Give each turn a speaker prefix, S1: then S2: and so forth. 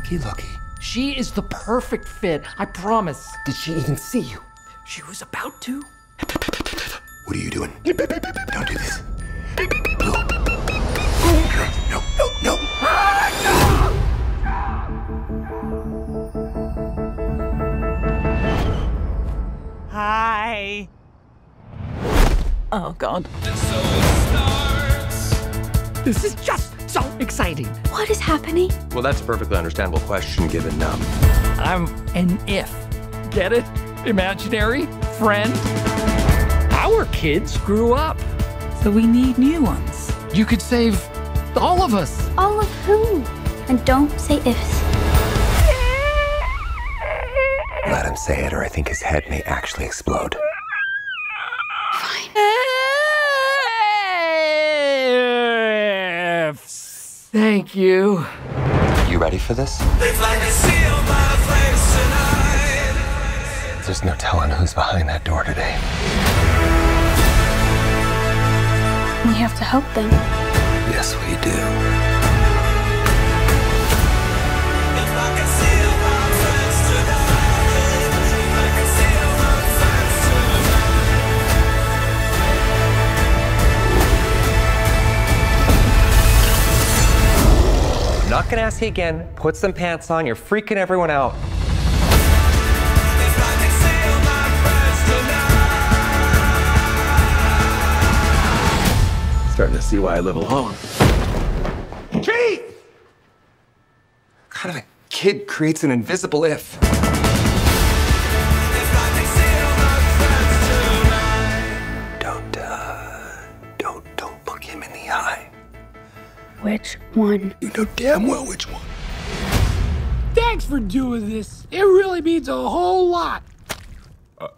S1: Looky, looky.
S2: She is the perfect fit, I promise.
S1: Did she even see you?
S2: She was about to.
S1: What are you doing? Don't do this. Blue. No, no, no.
S3: Hi. Oh, God.
S2: This is just so exciting.
S4: What is happening?
S1: Well, that's a perfectly understandable question given, um,
S2: I'm an if. Get it? Imaginary? Friend? Our kids grew up.
S3: So we need new ones.
S2: You could save all of us.
S4: All of who? And don't say ifs.
S1: let him say it or I think his head may actually explode.
S2: Ifs. Thank you.
S1: You ready for this? There's no telling who's behind that door today.
S4: We have to help them.
S1: Yes, we do. Not gonna ask you again. Put some pants on. You're freaking everyone out. Starting to see why I live alone. Keith! Kind of a kid creates an invisible if? Don't, uh, don't, don't look him in the eye.
S4: Which one?
S1: You know damn well which one.
S5: Thanks for doing this. It really means a whole lot.
S1: Uh,